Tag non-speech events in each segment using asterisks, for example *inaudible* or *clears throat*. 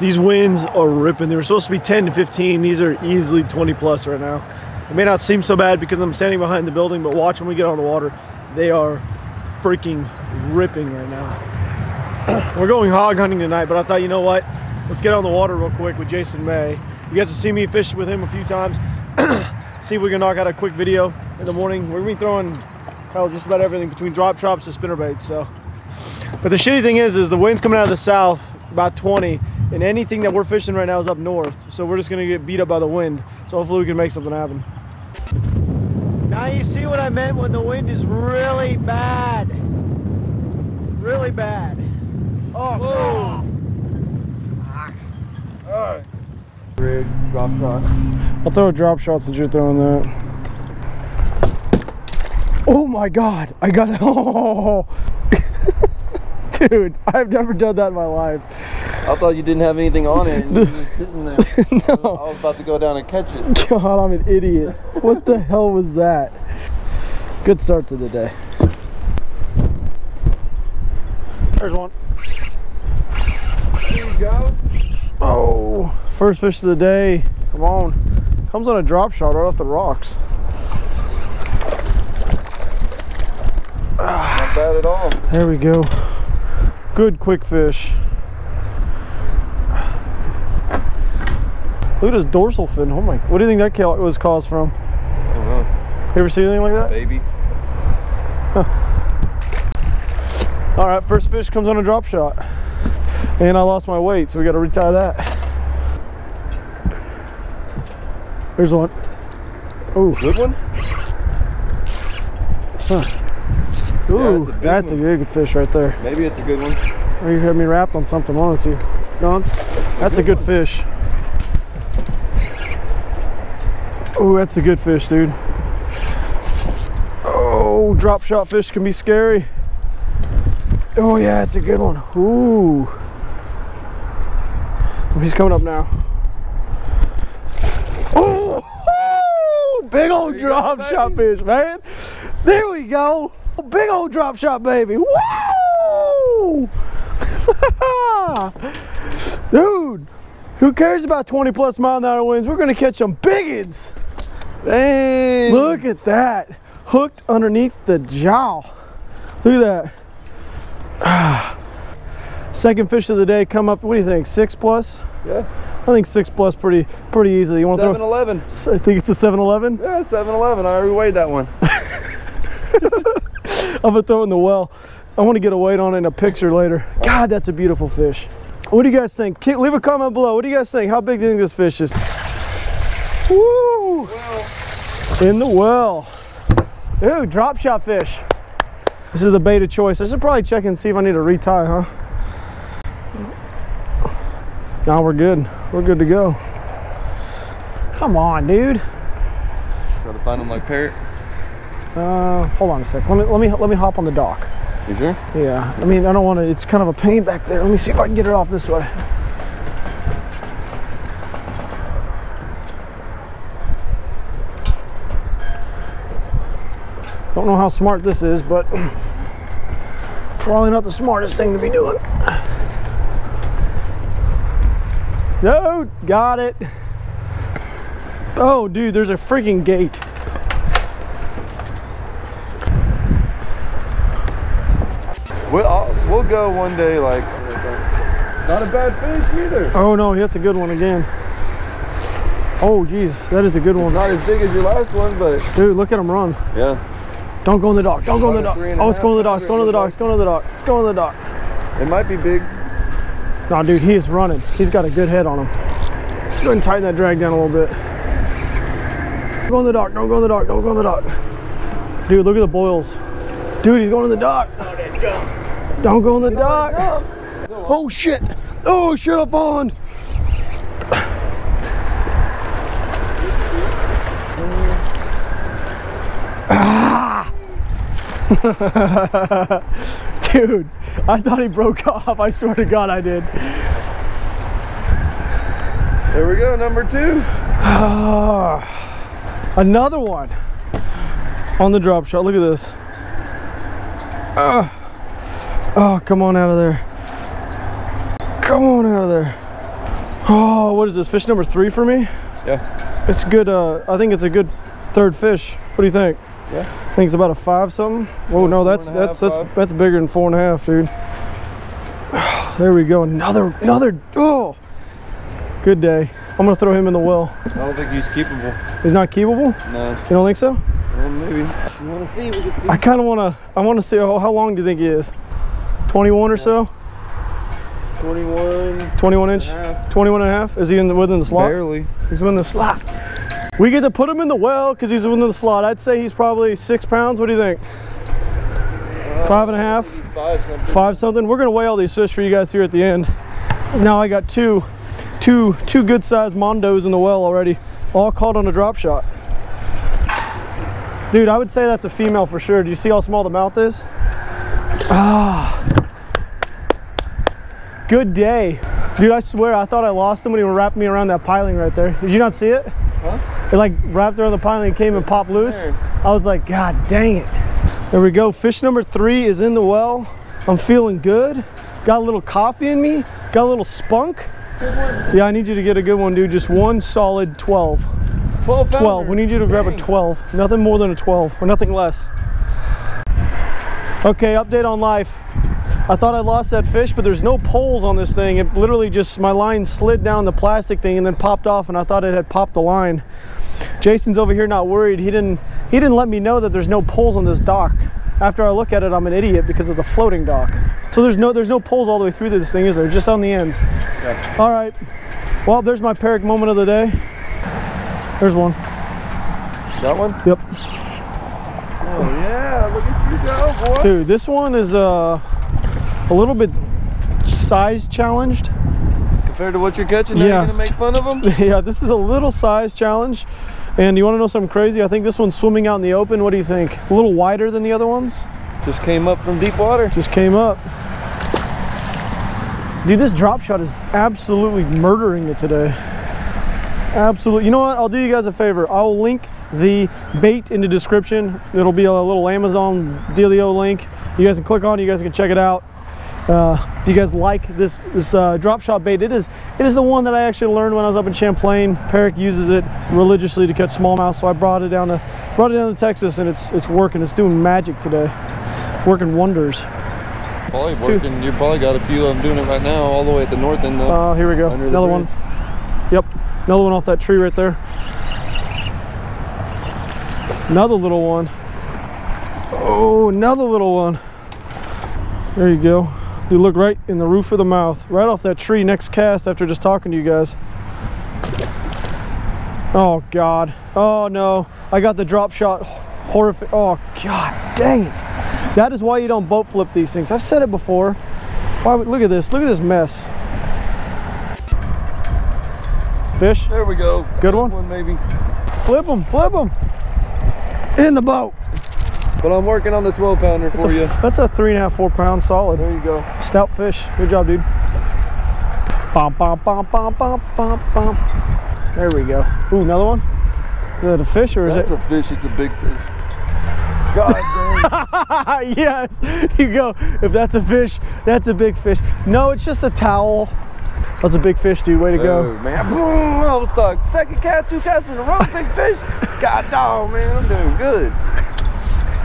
These winds are ripping. They were supposed to be 10 to 15. These are easily 20 plus right now. It may not seem so bad because I'm standing behind the building, but watch when we get on the water. They are freaking ripping right now. *clears throat* We're going hog hunting tonight, but I thought, you know what? Let's get on the water real quick with Jason May. You guys have seen me fish with him a few times. *clears throat* See if we can knock out a quick video in the morning. We're gonna be throwing hell just about everything between drop traps to spinner baits. So, but the shitty thing is, is the wind's coming out of the south about 20, and anything that we're fishing right now is up north. So we're just gonna get beat up by the wind. So hopefully we can make something happen. Now you see what I meant when the wind is really bad. Really bad. Oh, oh. Alright. Rig, drop shot. I'll throw a drop shot since you're throwing that. Oh my god, I got it. *laughs* Oh. *laughs* Dude, I've never done that in my life. I thought you didn't have anything on it. And you *laughs* were just sitting there. No. I was about to go down and catch it. God, I'm an idiot. What the hell was that? Good start to the day. There's one. There you go. Oh, first fish of the day. Come on. Comes on a drop shot right off the rocks. Not bad at all. There we go. Good quick fish. Look at his dorsal fin. Oh my! What do you think that was caused from? I don't know. You ever see anything like that? Baby. All right, first fish comes on a drop shot, and I lost my weight, so we got to retie that. There's one. Oh, Good one? Huh. ooh, that's a that's a good fish right there. Maybe it's a good one. Oh, you had me wrapped on something, won't you? Don'ts? That's a good fish. Oh, that's a good fish, dude. Oh, drop shot fish can be scary. Oh yeah, it's a good one. Ooh. Oh, he's coming up now. Oh, big old There you go, drop shot fish, man. There we go. Oh, big old drop shot, baby. Woo! *laughs* Dude, who cares about 20 plus mile an hour winds? We're gonna catch some biggins. Dang. Look at that. Hooked underneath the jaw. Look at that. *sighs* Second fish of the day come up, what do you think? Six plus? Yeah. I think six plus pretty pretty easily. You want to 7 throw? Eleven. I think it's a 7 Eleven. Yeah, 7 Eleven. I already weighed that one. *laughs* I'm gonna throw it in the well. I want to get a weight on it in a picture later. God, that's a beautiful fish. What do you guys think? Leave a comment below. What do you guys think? How big do you think this fish is? Woo! In the well. Ooh, drop shot fish. This is the bait of choice. I should probably check and see if I need to retie, huh? Now we're good. We're good to go. Come on, dude. Gotta find him like parrot. Uh, hold on a sec. Let me let me let me hop on the dock. You sure? Yeah, I mean, I don't want to, it's kind of a pain back there. Let me see if I can get it off this way. Don't know how smart this is, but *clears throat* probably not the smartest thing to be doing. No, got it. Oh, dude, there's a freaking gate. We'll, I'll, we'll go one day like. Not a bad fish either. Oh no, that's a good one again. Oh geez, that is a good one. Not as big as your last one, but Dude, look at him run. yeah. Don't go in the dock. Don't go in the dock. a three and a Oh, it's going in the dock. It's going in the dock. It's going in the dock. It's going in the dock. It might be big. No, dude, he is running. He's got a good head on him. Go ahead and tighten that drag down a little bit. Don't go in the dock. Don't go in the dock. Don't go in the dock. Dude, look at the boils. Dude, he's going in the dock. Don't go in the dock. Oh shit. Oh shit, I'm falling. *laughs* Dude, I thought he broke *laughs* off. I swear to God, I did. There we go, number two. *sighs* Another one on the drop shot. Look at this. Ah. oh, come on out of there. Come on out of there. Oh, what is this? Fish number three for me? Yeah. It's good. Uh, I think it's a good third fish. What do you think? Yeah. I think it's about a five something. Oh no, four that's half, that's that's five. that's bigger than four and a half, dude. *sighs* There we go. Another another. Oh, good day. I'm gonna throw him in the well. I don't think he's keepable. He's not keepable. No. You don't think so? Well, maybe. You want to see? We can see. I kind of wanna. I wanna see how, how long do you think he is? 21 or so? 21 21 inch? and a half. 21 and a half? Is he in the, within the slot? Barely. He's within the slot. We get to put him in the well because he's within the slot. I'd say he's probably six pounds. What do you think? Five and a half? Five something. Five something. We're gonna weigh all these fish for you guys here at the end. 'Cause now I got two, two, two good sized mondos in the well already, all caught on a drop shot. Dude, I would say that's a female for sure. Do you see how small the mouth is? Ah. Good day. Dude, I swear I thought I lost him when he wrapped me around that piling right there. Did you not see it? Huh? It like wrapped around the piling and came and popped loose. I was like, God dang it. There we go. Fish number three is in the well. I'm feeling good. Got a little coffee in me. Got a little spunk. Yeah, I need you to get a good one, dude. Just one solid 12. 12 12. We need you to grab a 12. Nothing more than a 12 or nothing less. Okay, update on life. I thought I lost that fish, but there's no poles on this thing. It literally just, my line slid down the plastic thing and then popped off and I thought it had popped the line. Jason's over here not worried. He didn't, he didn't let me know that there's no poles on this dock. After I look at it, I'm an idiot because it's a floating dock. So there's no, there's no poles all the way through this thing, is there? Just on the ends. Yeah. All right. Well, there's my Peric moment of the day. There's one. That one? Yep. Oh, yeah. Look at you go, boy. Dude, this one is uh, a little bit size challenged. Compared to what you're catching, now Yeah. you're to make fun of him? *laughs* yeah, this is a little size challenge. And you want to know something crazy? I think this one's swimming out in the open. What do you think? A little wider than the other ones? Just came up from deep water. Just came up. Dude, this drop shot is absolutely murdering it today. Absolutely. You know what? I'll do you guys a favor. I'll link the bait in the description. It'll be a little Amazon dealio link. You guys can click on it. You guys can check it out. Uh, if you guys like this this uh, drop shot bait, it is it is the one that I actually learned when I was up in Champlain. Peric uses it religiously to catch smallmouth, so I brought it down to brought it down to Texas, and it's it's working. It's doing magic today, working wonders. Probably working. You probably got a few of them doing it right now, all the way at the north end, though. Oh, here we go. Another one. Yep. Another one off that tree right there. Another little one. Oh, another little one. There you go. You look right in the roof of the mouth, right off that tree next cast after just talking to you guys. Oh, God. Oh, no. I got the drop shot horrific. Oh, God dang it. That is why you don't boat flip these things. I've said it before. Why, would- look at this. Look at this mess. Fish? There we go. Good one? One maybe. Flip them, flip them. In the boat. But I'm working on the 12 pounder That's for a, you. that's a three and a half, four pound solid. There you go. Stout fish. Good job, dude. Bum, bum, bum, bum, bum, bum. There we go. Ooh, another one. Is that a fish or is That's it? That's a fish. It's a big fish. *laughs* God dang. yes, you go. If that's a fish, that's a big fish. No, it's just a towel. That's a big fish, dude. Way to go. Oh, man. Boom, I was stuck. Second cast, two casts in a row, big fish. *laughs* God dog, man. I'm doing good.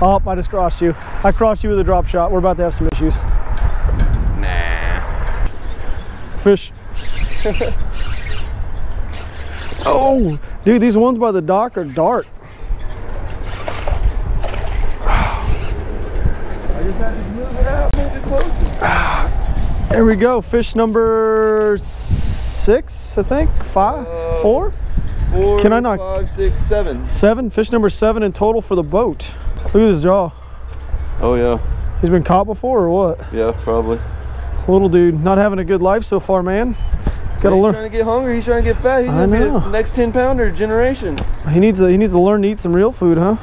Oh, I just crossed you. I crossed you with a drop shot. We're about to have some issues. Nah. Fish. *laughs* oh, dude, these ones by the dock are dark. I just had to move it out, move it closer. There we go. Fish number six, I think. Five, Uh, four, Four, Can I not- five, six, seven. seven. Fish number seven in total for the boat. Look at his jaw. Oh, yeah. He's been caught before or what? Yeah, probably. Little dude, not having a good life so far, man. Gotta He's learn. trying to get hungry. He's trying to get fat. He's I know. the next 10 pounder generation. He needs to, he needs to learn to eat some real food, huh?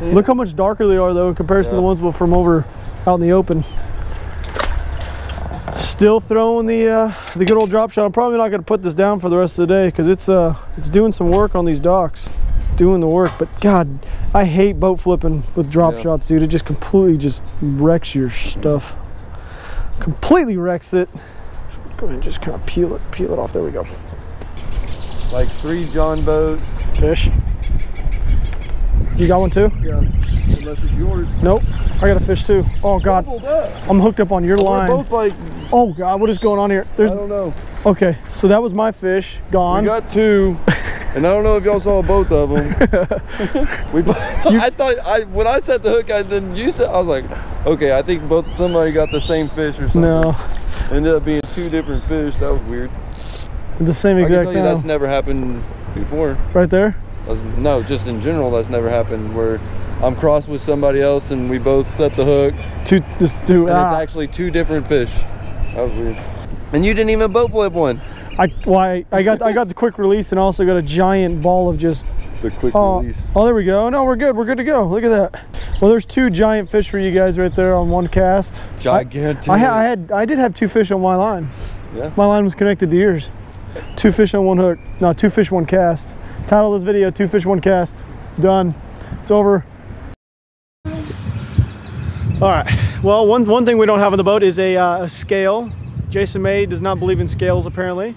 Yeah. Look how much darker they are though in comparison to the ones from over out in the open. Still throwing the uh, the good old drop shot. I'm probably not going to put this down for the rest of the day because it's uh it's doing some work on these docks, doing the work. But God, I hate boat flipping with drop Yeah. shots, dude. It just completely just wrecks your stuff. Completely wrecks it. Go ahead and just kind of peel it, peel it off. There we go. Like three John boats. Fish. You got one too? Yeah. Unless it's yours. Nope. I got a fish too. Oh God. I'm hooked up on your We're line. both like, Oh God, what is going on here? There's. I don't know. okay. So that was my fish gone. We got two, and I don't know if y'all saw both of them. *laughs* we, bo- *laughs* I thought I when I set the hook, I then you said I was like, okay, I think both somebody got the same fish or something. no, Ended up being two different fish. That was weird. the same exact you time. that's never happened before. right there. That's- no, just in general, that's never happened where I'm crossed with somebody else and we both set the hook, Two, this two. and ah, it's actually two different fish. That was weird. And you didn't even boat flip one. I why I got I got the quick release and also got a giant ball of just The quick oh release. oh there we go. No, we're good. We're good to go. Look at that. Well, there's two giant fish for you guys right there on one cast. Gigantic. I, ha- I had I did have two fish on my line. Yeah. My line was connected to yours. Two fish on one hook. No, two fish, one cast. Title of this video: Two fish, one cast. Done. It's over. All right. Well, one one thing we don't have on the boat is a, uh, a scale. Jason May does not believe in scales apparently.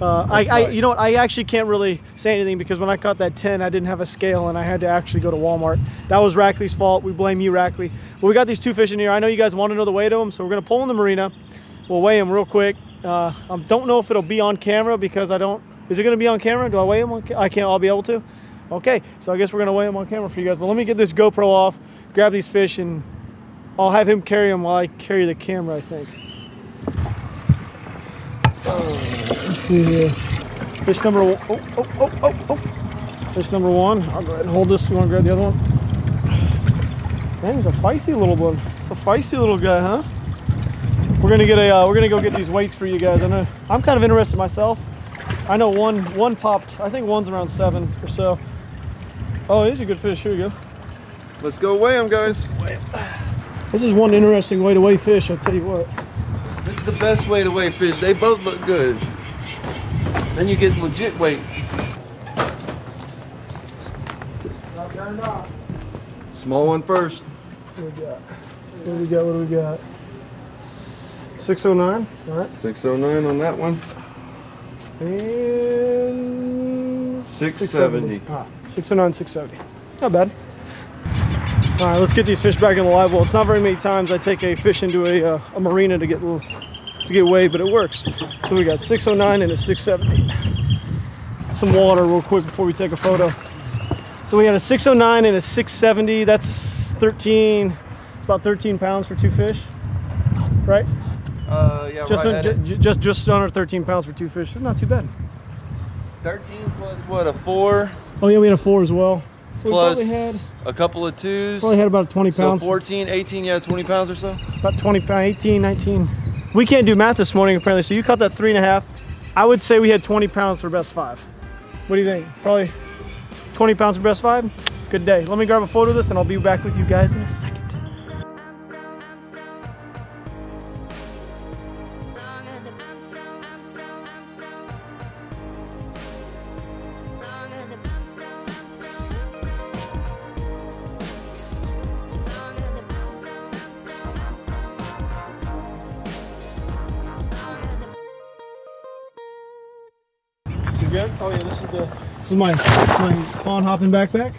Uh, I, I, you know what? I actually can't really say anything because when I caught that 10, I didn't have a scale and I had to actually go to Walmart. That was Rackley's fault. We blame you, Rackley. But we got these two fish in here. I know you guys want to know the weight of them, so we're gonna pull in the marina. We'll weigh them real quick. Uh, I don't know if it'll be on camera because I don't. Is it gonna be on camera? Do I weigh them I can't. I'll be able to. Okay, so I guess we're gonna weigh them on camera for you guys. But let me get this GoPro off, grab these fish, and I'll have him carry them while I carry the camera. I think. See here. Fish number one. Oh, oh, oh, oh, oh. Fish number one. I'll go ahead and hold this. You want to grab the other one? Dang, he's a feisty little one. It's a feisty little guy, huh? We're gonna get a. Uh, we're gonna go get these weights for you guys. I know. I'm kind of interested myself. I know one. One popped. I think one's around seven or so. Oh, he's a good fish. Here we go. Let's go weigh them, guys. This is one interesting way to weigh fish. I'll tell you what. This is the best way to weigh fish. They both look good. Then you get legit weight. Small one first. What do we got? What do we got? What do we got? 609. All right. 609 on that one. And 670. Ah, 609, 670. Not bad. All right, let's get these fish back in the live well. It's not very many times I take a fish into a, uh, a marina to get little, to get weighed, but it works. So we got 609 and a 670. Some water real quick before we take a photo. So we got a 609 and a 670. That's 13. It's about 13 pounds for two fish, right? Uh, yeah, Just right un- at it. ju- ju- just just under 13 pounds for two fish. Not too bad. 13 plus what, a four? Oh yeah, we had a four as well. So Plus we had a couple of twos. probably had about 20 pounds. So pounds. 14, 18, yeah, 20 pounds or so. About 20 pounds, 18, 19. We can't do math this morning apparently. So you caught that three and a half. I would say we had 20 pounds for best five. What do you think? Probably 20 pounds for best five. Good day. Let me grab a photo of this and I'll be back with you guys in a second. Oh yeah, this is the this is my my pond hopping backpack.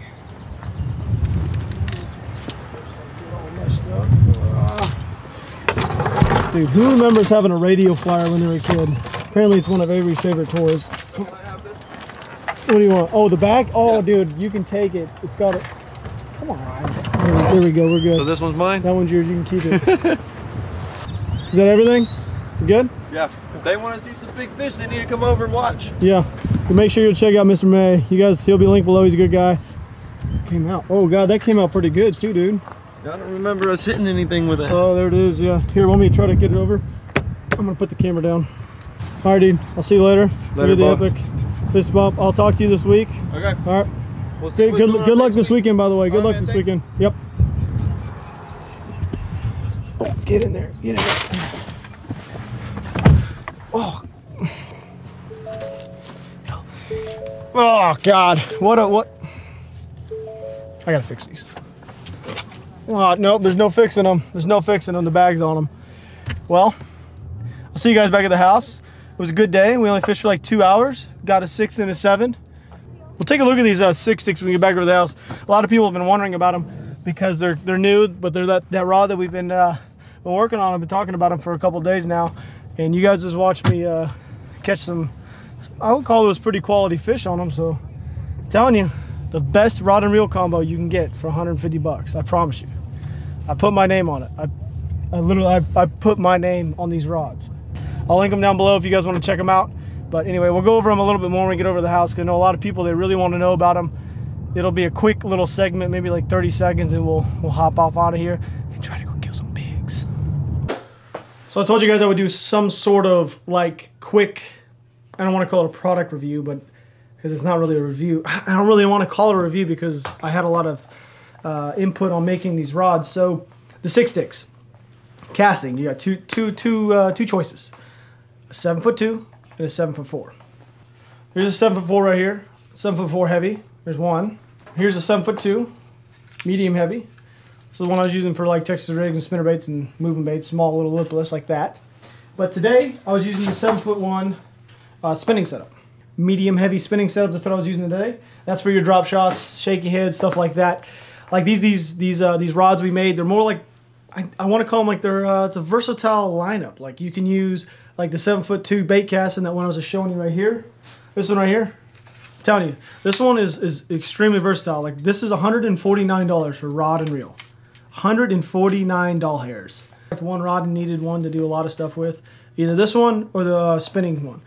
All messed up. Dude, who remembers having a radio flyer when they were a kid? Apparently, it's one of Avery's favorite toys. What do you want? Oh, the back? Oh, Yeah. dude, you can take it. It's got it. Come on. There we go. We're good. So this one's mine? that one's yours. You can keep it. *laughs* is that everything? You good? Yeah. If they want to see some big fish, they need to come over and watch. Yeah. But make sure you check out Mr. May. You guys, he'll be linked below. He's a good guy. Came out. Oh god, that came out pretty good too, dude. I don't remember us hitting anything with it. Oh, there it is. Yeah. Here, want me to try to get it over? I'm gonna put the camera down. All right, dude. I'll see you later. Later, the epic fist bump. I'll talk to you this week. Okay. All right. We'll see Good, good, good luck this week. weekend, by the way. Good All luck right, this man, weekend. Yep. Oh, get in there. Get in there. Oh. Oh God. What a what? I gotta fix these. Oh no, there's no fixing them. There's no fixing them. The bag's on them. Well, I'll see you guys back at the house. It was a good day. We only fished for like two hours. Got a six and a seven. We'll take a look at these uh, Sick Sticks when we get back over the house. A lot of people have been wondering about them because they're they're new, but they're that, that rod that we've been, uh, been working on. I've been talking about them for a couple days now. And you guys just watched me uh, catch some, I would call those pretty quality fish on them. So I'm telling you, the best rod and reel combo you can get for 150 bucks. I promise you. I put my name on it. I, I literally, I, I put my name on these rods. I'll link them down below if you guys want to check them out. But anyway, we'll go over them a little bit more when we get over to the house because I know a lot of people, they really want to know about them. It'll be a quick little segment, maybe like 30 seconds, and we'll, we'll hop off out of here and try to So I told you guys I would do some sort of like quick, I don't want to call it a product review, but because it's not really a review. *laughs* I don't really want to call it a review because I had a lot of uh, input on making these rods. So the Sick Sticks, casting, you got two, two, two, uh, two choices, a seven foot two and a seven foot four. Here's a seven foot four right here, seven foot four heavy. There's one. Here's a seven foot two, medium heavy. So the one I was using for like Texas rigs and spinner baits and moving baits, small little lipless like that. But today I was using the seven foot one uh, spinning setup. Medium heavy spinning setup, that's what I was using today. That's for your drop shots, shaky head, stuff like that. Like these these these uh, these rods we made, they're more like I, I want to call them like they're uh, it's a versatile lineup. Like you can use like the seven foot two bait casting and that one I was just showing you right here. This one right here. I'm telling you, this one is is extremely versatile. Like this is $149 for rod and reel. 149 doll hairs. One rod needed one to do a lot of stuff with. Either this one or the uh, spinning one.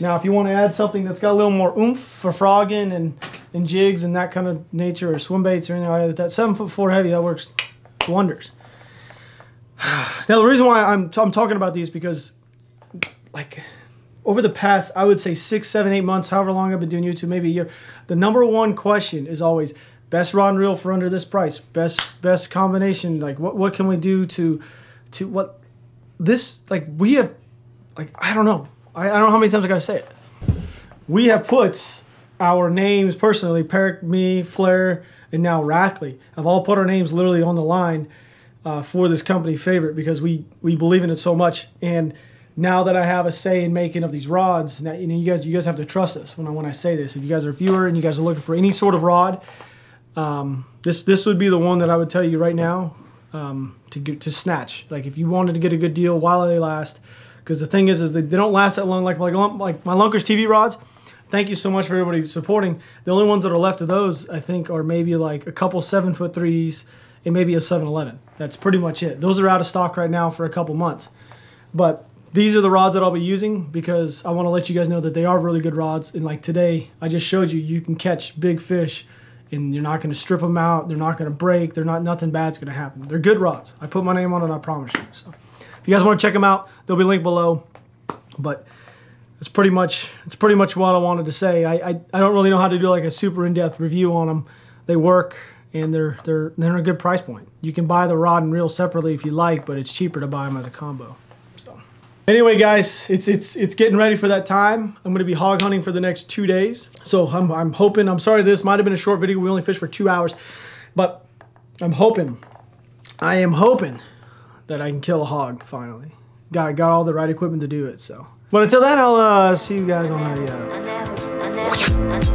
Now, if you want to add something that's got a little more oomph for frogging and, and jigs and that kind of nature or swim baits or anything like that, that seven foot four heavy, that works wonders. *sighs* Now, the reason why I'm, I'm talking about these because, like, over the past, I would say six, seven, eight months, however long I've been doing YouTube, maybe a year, the number one question is always best rod and reel for under this price, best best combination. Like, what what can we do to to what this like we have like I don't know. I, I don't know how many times I gotta say it. We have put our names personally, Peric, me, Flair, and now Rackley have all put our names literally on the line uh, for this company favorite because we we believe in it so much. And now that I have a say in making of these rods, now you know you guys you guys have to trust us when I when I say this. If you guys are a viewer and you guys are looking for any sort of rod, um, this this would be the one that I would tell you right now um, to get, to snatch. Like if you wanted to get a good deal while they last, because the thing is is they, they don't last that long. Like like like my Lunkers TV rods. Thank you so much for everybody supporting. The only ones that are left of those, I think, are maybe like a couple seven foot threes and maybe a 7-Eleven. That's pretty much it. Those are out of stock right now for a couple months. But these are the rods that I'll be using because I want to let you guys know that they are really good rods. And like today, I just showed you, you can catch big fish and you're not going to strip them out. They're not going to break. They're not, nothing bad's going to happen. They're good rods. I put my name on it, I promise you. So if you guys want to check them out, they'll be linked below. But it's pretty much, it's pretty much what I wanted to say. I, I, I don't really know how to do like a super in-depth review on them. They work and they're they're they're a good price point. You can buy the rod and reel separately if you like, but it's cheaper to buy them as a combo. Anyway, guys, it's it's it's getting ready for that time. I'm to be hog hunting for the next two days. So I'm I'm hoping. I'm sorry this might have been a short video. We only fished for two hours, but I'm hoping. I am hoping that I can kill a hog finally. Got got all the right equipment to do it. So, but until then, I'll uh, see you guys on the. Uh,